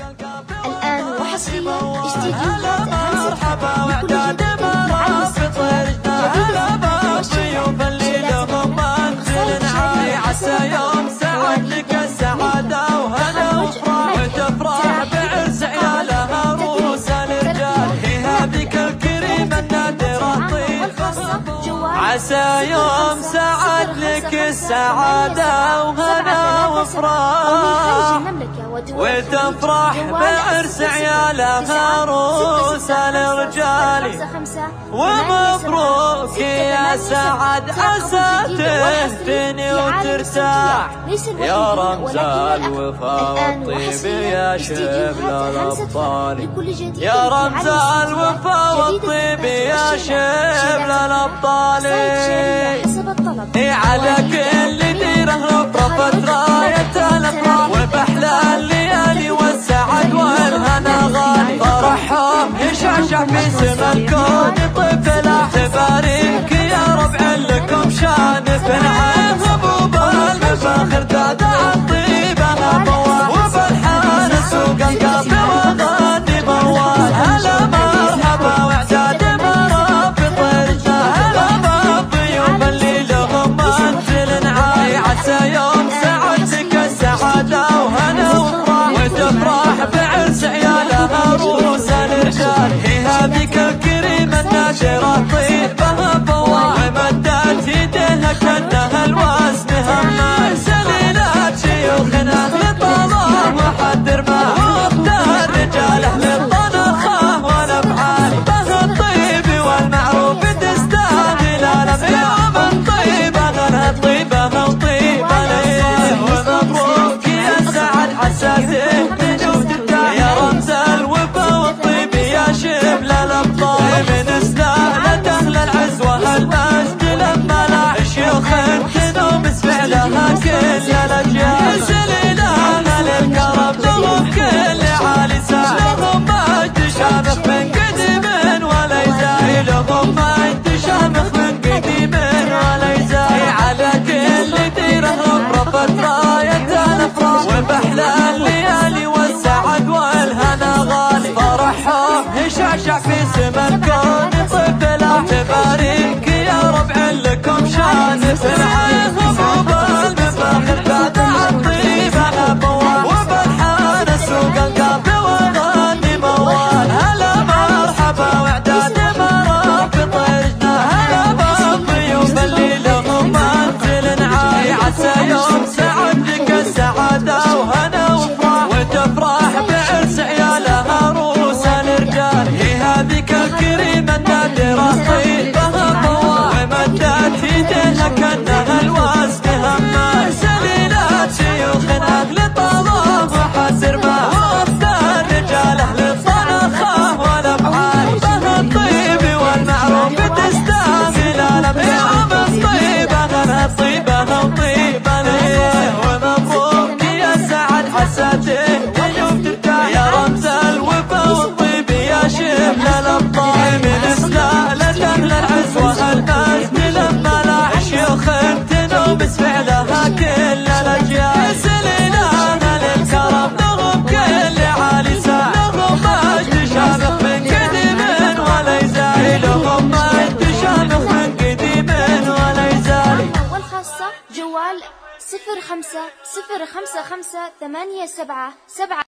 الآن وحصريا اشتري كاس مرحبا وإعداد مرافق جديدة والشباب لهم منزل عالي عسى يوم سعد لك السعادة وهلا وفرح. وتفرح بعرس عيالها روس الرجال فيها هذيك الكريمة النادرة طيب عسى يوم سعد لك السعادة وهلا وفرح وتفرح بعرس عيالها عروسه لرجالي ومبروك يا سعد عسى تهتني وترتاح يا رمز الوفا والطيب يا شبل الأبطال يا رمز الوفا والطيب يا شبل الأبطال على كل وهمي سمن كون طفل اعتباريك يا ربع لكم شان فنعم ولا المفاخر تدعى الطيب Arka, Ötelam, Tebarim الجوال صفر خمسة صفر خمسة خمسة ثمانية سبعة سبعة